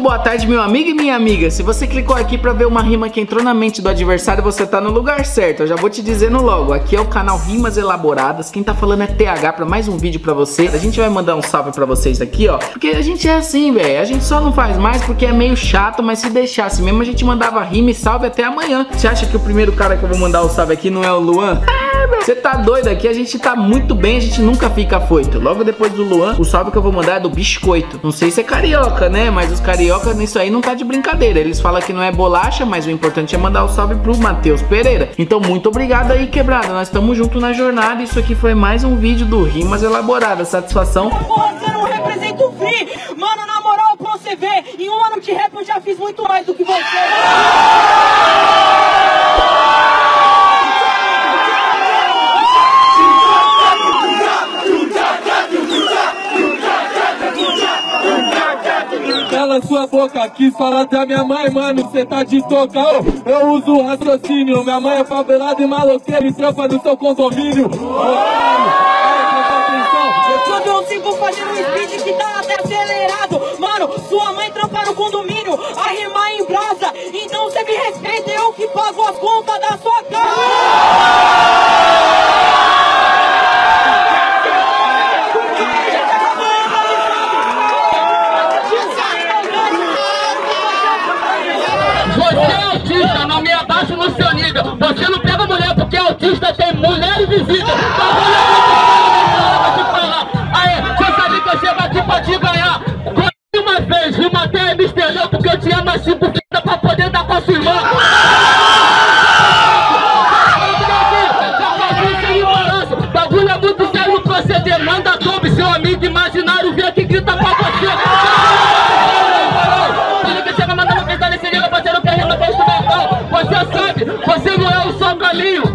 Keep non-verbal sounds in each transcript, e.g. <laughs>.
Boa tarde, meu amigo e minha amiga. Se você clicou aqui pra ver uma rima que entrou na mente do adversário, você tá no lugar certo. Eu já vou te dizendo logo. Aqui é o canal Rimas Elaboradas. Quem tá falando é TH pra mais um vídeo pra você. A gente vai mandar um salve pra vocês aqui, ó. Porque a gente é assim, velho. A gente só não faz mais porque é meio chato, mas se deixasse mesmo, a gente mandava rima e salve até amanhã. Você acha que o primeiro cara que eu vou mandar o salve aqui não é o Luan? Você tá doido aqui? A gente tá muito bem, a gente nunca fica foito. Logo depois do Luan, o salve que eu vou mandar é do Biscoito. Não sei se é carioca, né? Mas os carioca nisso aí não tá de brincadeira. Eles falam que não é bolacha, mas o importante é mandar o salve pro Matheus Pereira. Então, muito obrigado aí, quebrada. Nós estamos juntos na jornada. Isso aqui foi mais um vídeo do Rimas Elaboradas. Satisfação. Você não representa o Free. Mano, na moral, pra você ver, em um ano de rap eu já fiz muito mais do que você. Cala sua boca aqui, fala da minha mãe, mano, cê tá de toca, ô. Eu uso raciocínio, minha mãe é favelada e maloqueira e trampa no seu condomínio. Eu sou do 5 fazendo um speed que tá até acelerado. Mano, sua mãe trampa no condomínio, a em brasa. Então você me respeita, eu que pago as contas da sua casa. Porque autista tem mulher invisível. Bagulho muito sério, vou te falar. Aê, você sabe que eu chego aqui pra te ganhar. Quando uma vez, rima até Amsterdã, porque eu te amo assim por f***, pra poder dar pra sua. Bagulho é muito sério o proceder. Manda dobe, seu amigo grita você. Você sabe, você não é o seu caminho.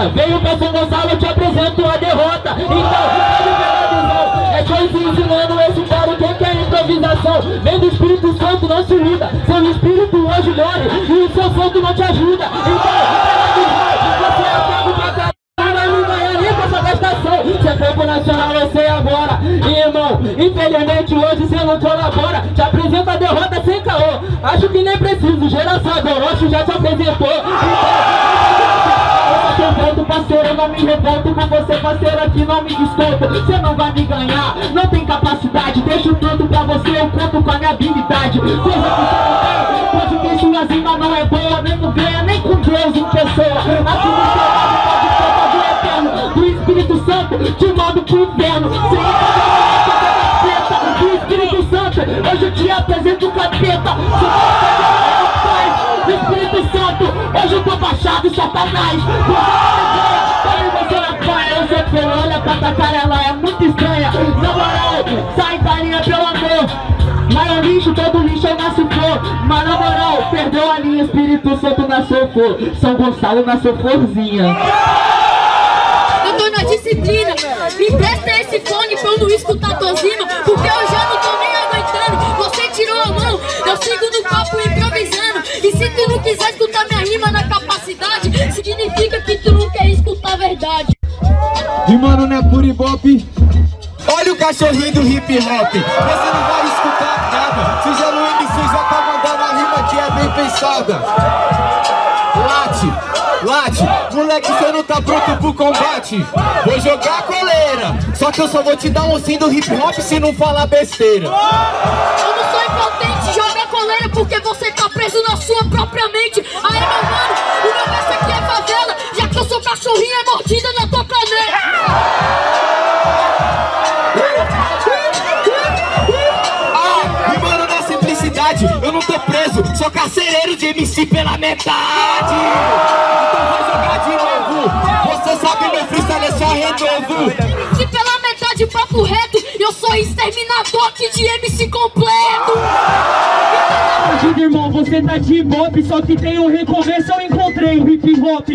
derrota. Veio pra São Gonçalo, te apresento a derrota. Então, pode ver visão. É coisa ensinando esse cara o que é improvisação. Vem do Espírito Santo, não se luta. Seu Espírito hoje morre e o seu santo não te ajuda. Então, é se é campo nacional, eu sei é agora Irmão, infelizmente hoje você não colabora Te apresenta a derrota sem caô Acho que nem preciso, geração que já te apresentou então parceiro, não me revolto com você, parceiro, aqui não me desconto. Você não vai me ganhar, não tem capacidade. Deixo tudo pra você, eu conto com a minha habilidade. Coisa que você não tem, pode ter sua rima não é boa, nem não ganha, nem com Deus em pessoa. Aqui no seu lado pode conta do eterno, do Espírito Santo, te mando pro inferno. Sem do Espírito Santo, hoje eu te apresento o capeta. Espírito Santo, hoje eu tô baixado, Satanás. Você não apanha, eu sou pelo, olha pra tua cara, ela é muito estranha. Na moral, sai da linha, pelo amor. Mas é lixo, todo lixo é nasce flor Mas na moral, perdeu a linha Espírito Santo nasceu flor São Gonçalo nasceu florzinha Eu tô na disciplina. Me presta esse fone pra eu não escutar rimas, porque eu já tu não quiser escutar minha rima na capacidade, significa que tu não quer escutar a verdade. E mano, não é por ibope. Olha o cachorrinho do hip hop. Você não vai escutar nada. Se já no MC já tá mandando a rima que é bem pensada. Late, late. Moleque, você não tá pronto pro combate. Vou jogar a coleira. Só que eu só vou te dar um sim do hip hop se não falar besteira. Eu não sou impotente, joga coleira porque você tá preso na sua própria mente. Aí, meu mano, o meu verso aqui é favela, já que eu sou cachorrinho é mordida na tua canela. Ah, e mano, na simplicidade, eu não tô preso, sou carcereiro de MC pela metade. Então vou jogar de novo. Você sabe, meu freestyle é só renovo. Se pela metade papo reto, eu sou exterminador aqui de MC completo. Você tá de bob, só que tem um recomeço. Eu encontrei o hip hop.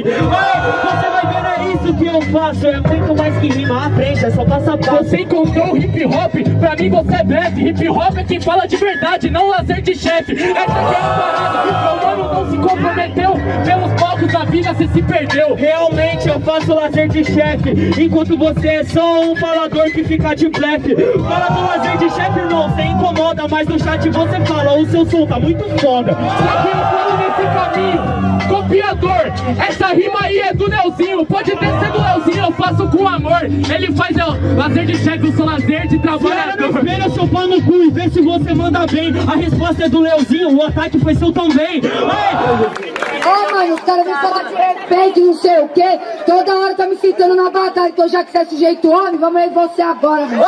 Ver, é isso que eu faço. É muito mais que rima, aprende, é só passo a passo. Você encontrou o hip hop, pra mim você é breve. Hip hop é quem fala de verdade, não lazer de chefe. Essa aqui é a parada, meu mano não se comprometeu. Pelos palcos da vida você se perdeu. Realmente eu faço lazer de chefe Enquanto você é só um falador que fica de blefe Fala do lazer de chefe, irmão, você incomoda Mas no chat você fala, o seu som tá muito foda Só que eu falo nesse caminho Copiador, essa rima aí é do Leozinho Pode ter sido do Leozinho, eu faço com amor Ele faz é, lazer de chefe, eu sou lazer de trabalhador Espera seu pau no cu e vê se você manda bem A resposta é do Leozinho, o ataque foi seu também Ei! Ô, mano, os caras vêm falar de repente, não sei o quê. Toda hora tá me citando na batalha. Então, já que você é sujeito homem, vamos aí você agora, mano.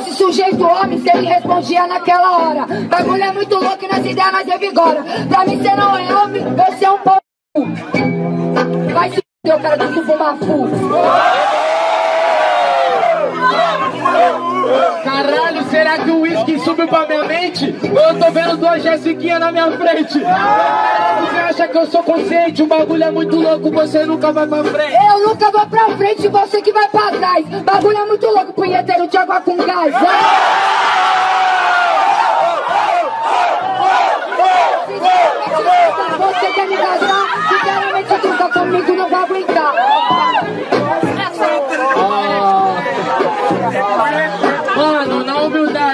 Fosse sujeito homem, você me respondia naquela hora. Bagulho é muito louco e nas ideias nós é vigora. Pra mim você não é homem, você é um pau. Vai se fuder, o cara do Subumafu. Será que o uísque subiu pra minha mente? Ou eu tô vendo duas Jessiquinhas na minha frente? Você acha que eu sou consciente? O bagulho é muito louco, você nunca vai pra frente. Eu nunca vou pra frente, você que vai pra trás. Bagulho é muito louco, punheteiro de água com gás. Você quer me casar? Sinceramente, truca comigo, não vai aguentar.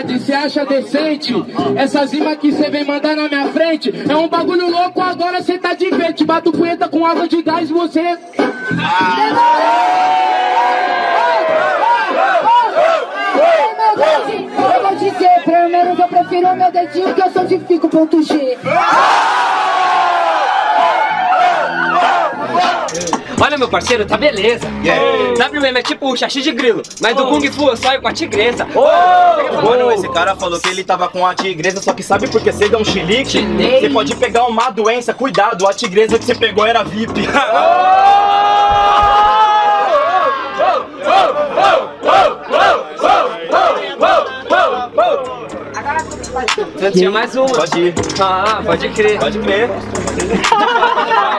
Humildade, você acha decente? Essas rimas que você vem mandar na minha frente é um bagulho louco, agora você tá de verde. Bato punheta com água de gás, você. Eu vou dizer, primeiro que eu prefiro meu dedinho que eu santifico ponto G. Olha, meu parceiro, tá beleza. WM é tipo o xaxi de grilo, mas do Kung Fu eu saio com a tigresa. Mano, esse cara falou que ele tava com a tigresa, só que sabe por que você dá um chilique? Você pode pegar uma doença, cuidado, a tigresa que você pegou era VIP. <laughs> Eu tinha mais uma. Pode ir, Ah, pode crer. pode crer. <laughs>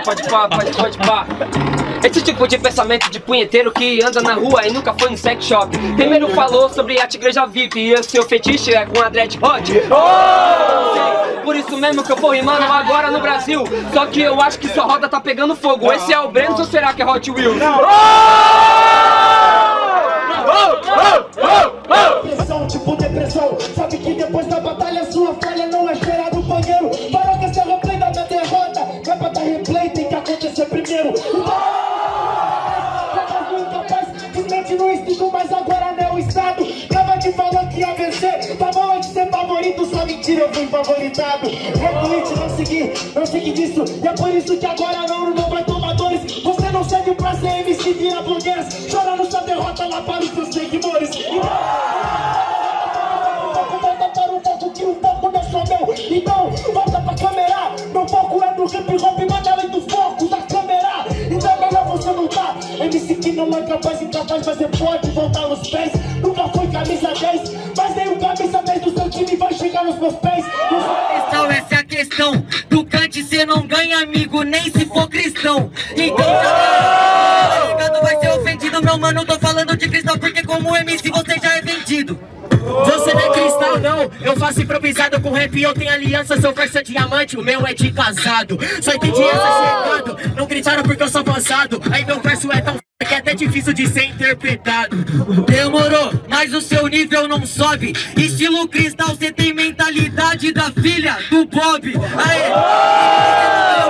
Pode pá, pode, pode pá. Esse tipo de pensamento de punheteiro que anda na rua e nunca foi no sex shop. Primeiro falou sobre a tigreja VIP e o seu fetiche é com a dread hot. Sei, Por isso mesmo que eu vou rimando agora no Brasil. Só que eu acho que sua roda tá pegando fogo. Esse é o Breno ou será que é Hot Wheels? Depressão, tipo depressão. Sabe que depois da batalha sua falha não é cheirar no banheiro. Para que esse replay da minha derrota Não é pra dar replay, tem que acontecer primeiro. Simplesmente no instinto, mas agora não é o estado. Tava te falando que ia vencer. Tava antes de ser favorito, só mentira, eu fui favoritado. Retweet, não segui, não segui disso. E é por isso que agora não, não incapaz, mas você pode voltar nos pés Nunca foi camisa 10 Mas o camisa 10 do seu time vai chegar nos meus pés Então essa é a questão Do cante cê não ganha amigo Nem se for cristão Então tá ligado, vai ser ofendido Meu mano, tô falando de cristal Porque como MC você já é vendido Você não é cristal, não. Eu faço improvisado com rap. Eu tenho aliança, seu verso é diamante. O meu é de casado. Só entendi essa chegada. Não gritaram porque eu sou avançado. Aí meu verso é tão difícil de ser interpretado. Demorou, mas o seu nível não sobe Estilo cristal, cê tem mentalidade da filha do Bob Aê!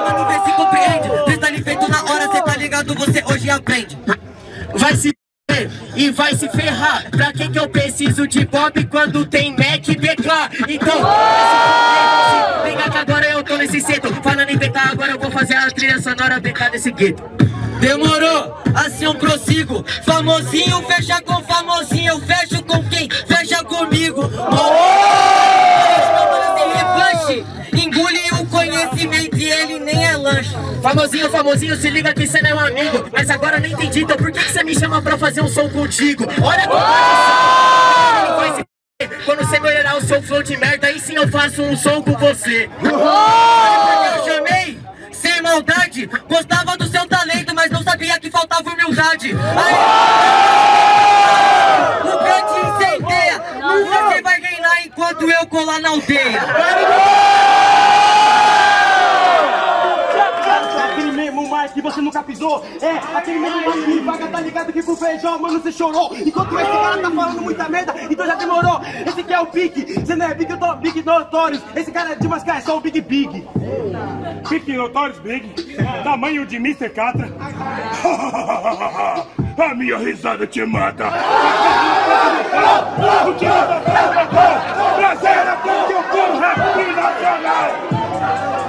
Mano, vê se compreende Freestyle feito na hora, cê tá ligado, você hoje aprende Vai se e vai se ferrar. Pra que que eu preciso de pop quando tem Mac e BK? Então, vai se fuder. Que agora eu tô nesse seto. Falando em BK, agora eu vou fazer a trilha sonora BK desse gueto. Demorou, assim eu prossigo Famosinho fecha com famosinho Eu fecho com quem? Fecha comigo Revanche, lanche. Famosinho, famosinho, se liga que cê não é um amigo. Mas agora não entendi, então por que que cê me chama pra fazer um som contigo? Olha como você se f***. quando você melhorar o seu flow de merda, aí sim eu faço um som com você. Olha porque eu chamei, sem maldade. Gostava do seu talento, mas não sabia que faltava humildade. Aí, o grande incendeia, nunca você vai reinar enquanto eu colar na aldeia. Aquele mar que você nunca pisou É, aquele mesmo mar que vaga tá ligado que com feijão, mano, você chorou Enquanto esse cara tá falando muita merda, então já demorou Esse aqui é o pique, você não é big, eu tô big notórios Esse cara é de mascar, é só o big big Big Notorious Big, tamanho de Mr. Catra. <laughs> A minha risada te mata. Prazer é porque eu rap nacional.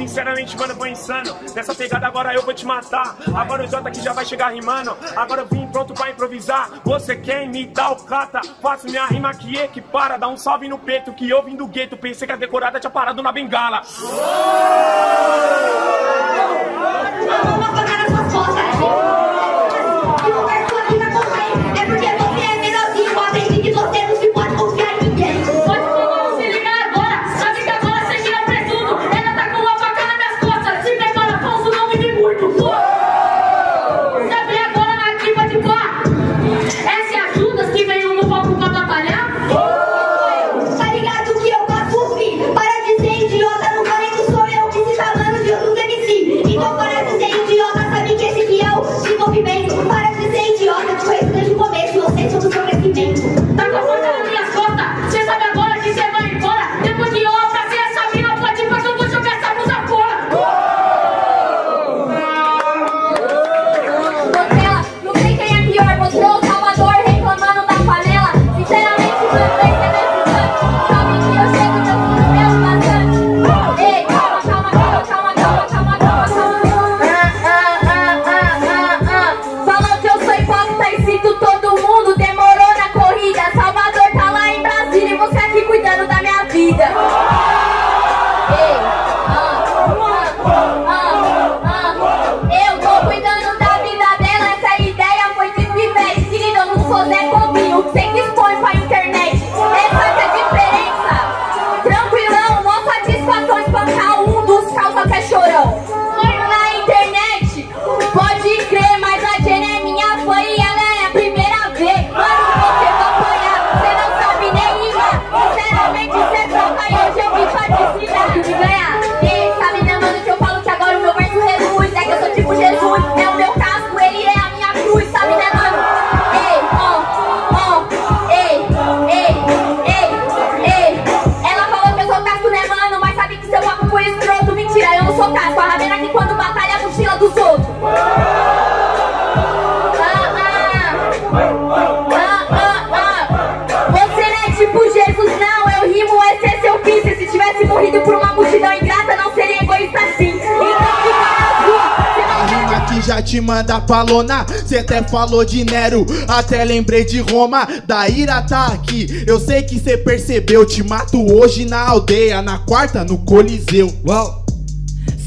Sinceramente, mano, eu vou insano. Dessa pegada agora eu vou te matar. Agora o Jota aqui já vai chegar rimando. Agora eu vim pronto pra improvisar. Você quer imitar o cata? Faço minha rima que equipara. Dá um salve no peito que eu vim do gueto. Pensei que a decorada tinha parado na bengala. É te manda pra lona. Cê até falou de Nero, até lembrei de Roma. Da ira tá aqui, eu sei que cê percebeu. Te mato hoje na aldeia, na quarta no Coliseu. Uau.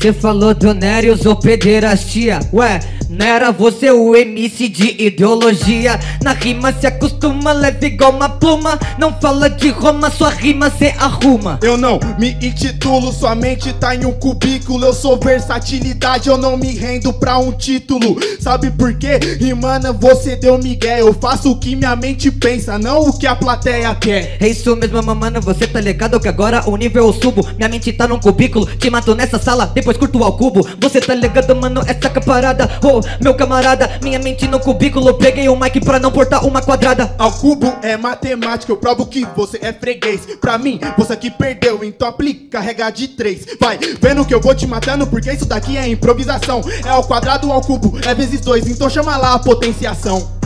Cê falou do Nero e usou pederastia Ué, não era você o MC de ideologia. Na rima se acostuma, leve igual uma pluma. Não fala de Roma, sua rima cê arruma. Eu não me intitulo, sua mente tá em um cubículo. Eu sou versatilidade, eu não me rendo pra um título. Sabe por quê? Rimana, você deu migué. Eu faço o que minha mente pensa, não o que a plateia quer. É isso mesmo, mamano, você tá ligado que agora o nível eu subo. Minha mente tá num cubículo, te mato nessa sala, depois curto ao cubo. Você tá ligado, mano, essa caparada Oh, meu camarada, minha mente no cubículo. Peguei o mic pra não portar uma quadrada. Ao cubo é matemática, eu provo que você é freguês. Pra mim, você que perdeu, então aplica, carrega de três. Vai, vendo que eu vou te matando, porque isso daqui é improvisação. É ao quadrado ao cubo, é vezes dois, então chama lá a potenciação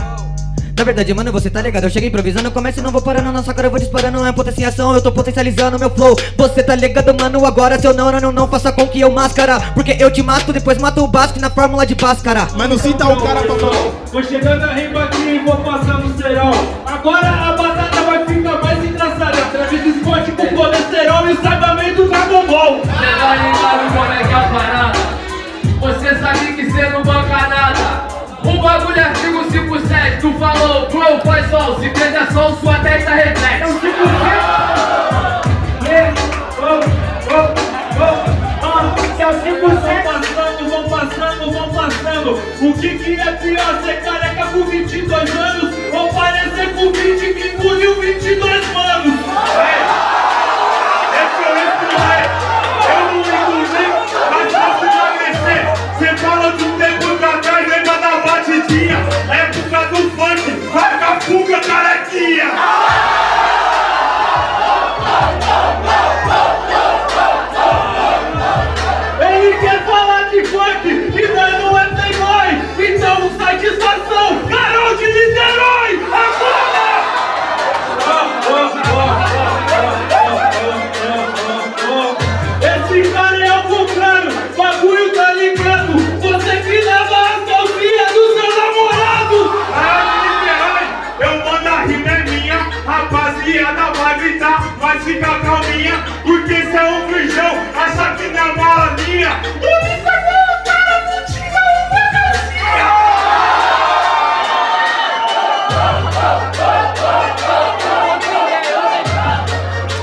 na verdade, mano, você tá ligado, eu chego improvisando, começo e não vou parando, na sua cara eu vou disparando, é potenciação, eu tô potencializando meu flow. Você tá ligado, mano, agora se eu não, não, não, não faça com que eu máscara, porque eu te mato, depois mato o Basque na fórmula de Báscara. Mano, sinta o cara total. Vou chegando a rima aqui e vou passando o serol. Agora a batata vai ficar mais engraçada. Travis Scott com colesterol e salgamento Dragon Ball. Você tá ligado, moleque, a parada. Você sabe que você não banca nada. O bagulho é artigo 57, tu falou, flow, faz sol, se prender sol, sua testa reflete. É o 57? Yeah, oh, oh, oh, ah, se é o 57 vão passando, vão passando, vão passando. O que que é pior, ser careca com 22 anos ou parecer com 20 que engoliu 22 anos? Acha que não é uma linha. Bonita como cara, não tira uma calcinha.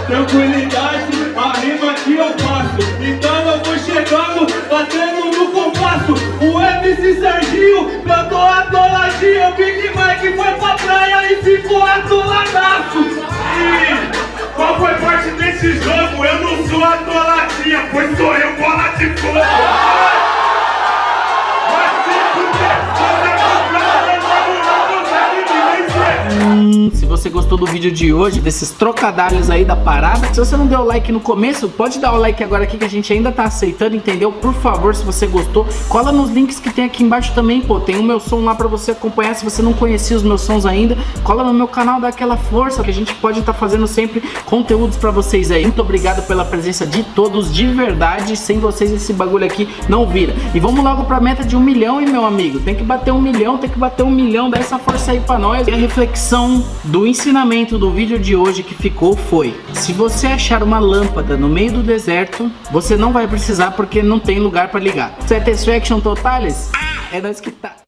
Tranquilidade, a rima que eu faço. Então eu vou chegando, batendo no compasso. O MC Serginho cantou atoladinha. O Big Mike foi pra praia e ficou atoladaço. E qual foi parte desse jogo? Eu não sou a toladinha, pois sou eu bola de fogo. Se você gostou do vídeo de hoje, desses trocadalhos aí da parada, se você não deu like no começo, pode dar o like agora aqui que a gente ainda tá aceitando, entendeu? Por favor, se você gostou, cola nos links que tem aqui embaixo também, pô, tem o meu som lá pra você acompanhar, se você não conhecia os meus sons ainda, cola no meu canal, dá aquela força, que a gente pode estar fazendo sempre conteúdos pra vocês aí. Muito obrigado pela presença de todos, de verdade, sem vocês esse bagulho aqui não vira. E vamos logo pra meta de um milhão, hein, meu amigo? Tem que bater um milhão, tem que bater um milhão, dá essa força aí pra nós. E a reflexão do ensinamento do vídeo de hoje que ficou foi: se você achar uma lâmpada no meio do deserto, você não vai precisar porque não tem lugar pra ligar. Satisfaction totalis? É nós que tá.